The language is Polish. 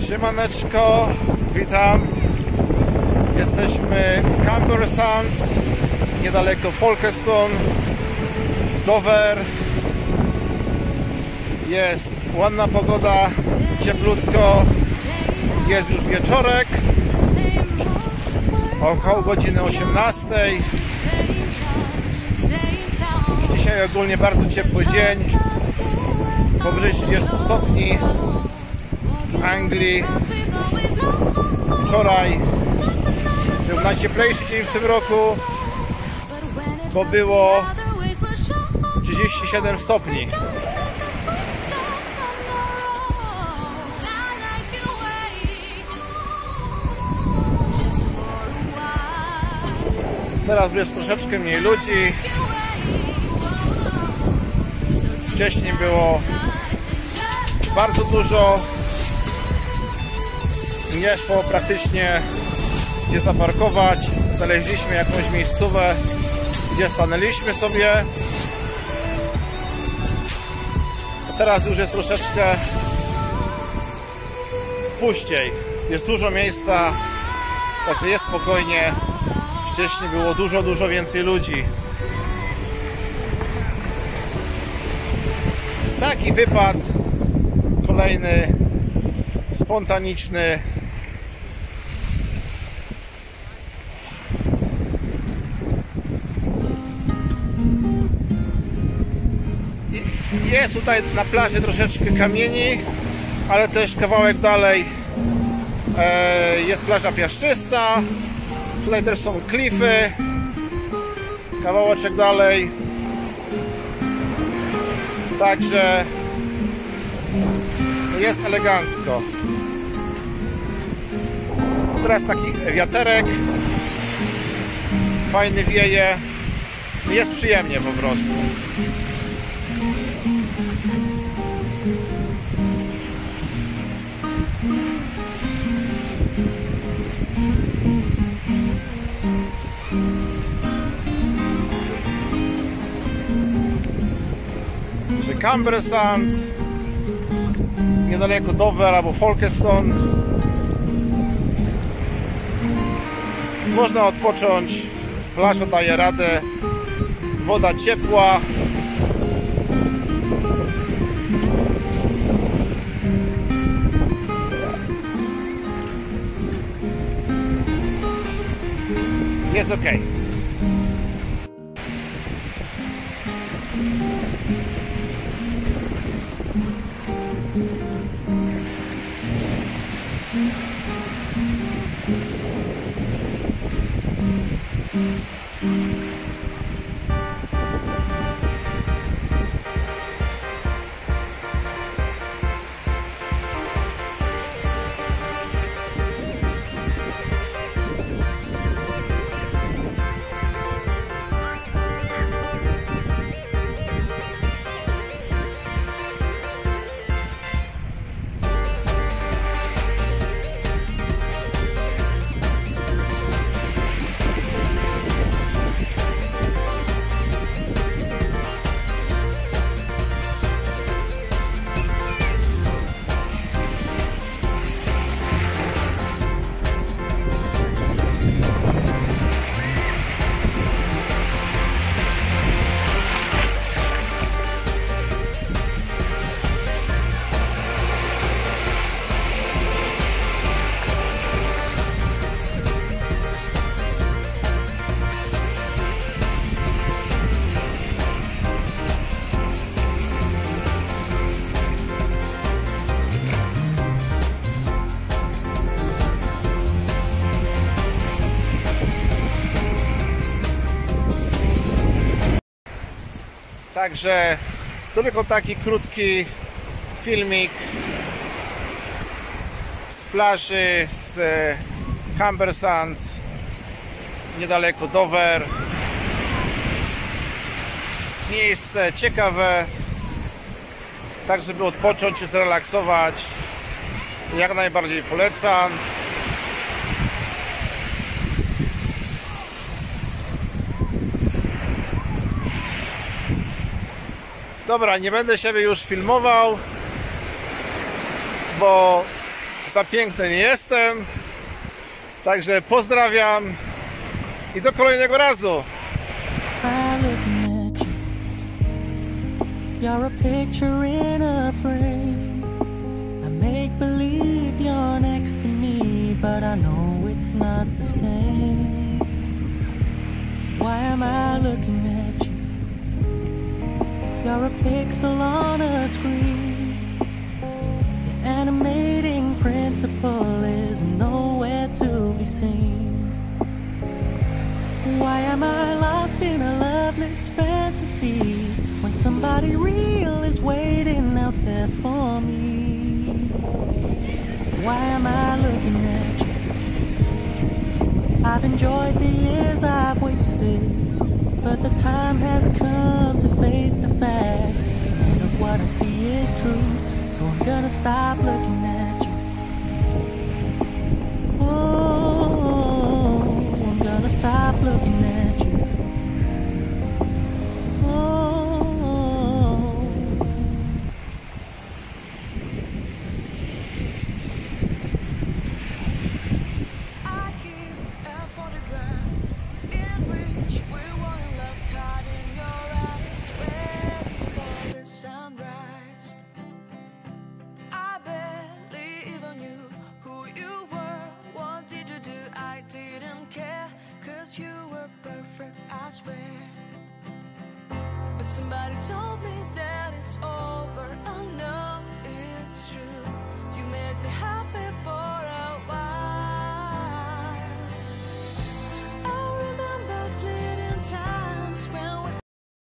Siemaneczko, witam. Jesteśmy w Camber Sands, niedaleko Folkestone, Dover. Jest ładna pogoda, cieplutko. Jest już wieczorek, około godziny 18. Dzisiaj ogólnie bardzo ciepły dzień, powyżej 30 stopni w Anglii. Wczoraj był najcieplejszy dzień w tym roku, bo było 37 stopni. Teraz jest troszeczkę mniej ludzi. Wcześniej było bardzo dużo. Nie szło praktycznie gdzie zaparkować. Znaleźliśmy jakąś miejscówę, gdzie stanęliśmy sobie. A teraz już jest troszeczkę puściej. Jest dużo miejsca, także jest spokojnie. Wcześniej było dużo, dużo więcej ludzi. Taki wypad kolejny spontaniczny. Jest tutaj na plaży troszeczkę kamieni ale też kawałek dalej e, jest plaża piaszczysta. Tutaj też są klify. Kawałeczek dalej. Także jest elegancko teraz taki wiaterek. Fajny wieje. Jest przyjemnie po prostu. Cumbersand niedaleko Dover albo Folkestone można odpocząć. Plaża daje radę. Woda ciepła. Jest ok Mm-hmm. Także to tylko taki krótki filmik z plaży z Camber Sands niedaleko Dover. Miejsce ciekawe tak żeby odpocząć i zrelaksować. Jak najbardziej polecam Dobra, nie będę siebie już filmował, bo za piękny nie jestem. Także pozdrawiam i do kolejnego razu. You're a picture in a frame. I make believe you're next to me, but I know it's not the same. Why am I looking a pixel on a screen. The animating principle is nowhere to be seen. Why am I lost in a loveless fantasy when somebody real is waiting out there for me? Why am I looking at you? I've enjoyed the years I've wasted, but the time has come to face the fact that what I see is true. So I'm gonna stop looking at you were perfect, I swear. But somebody told me that it's no.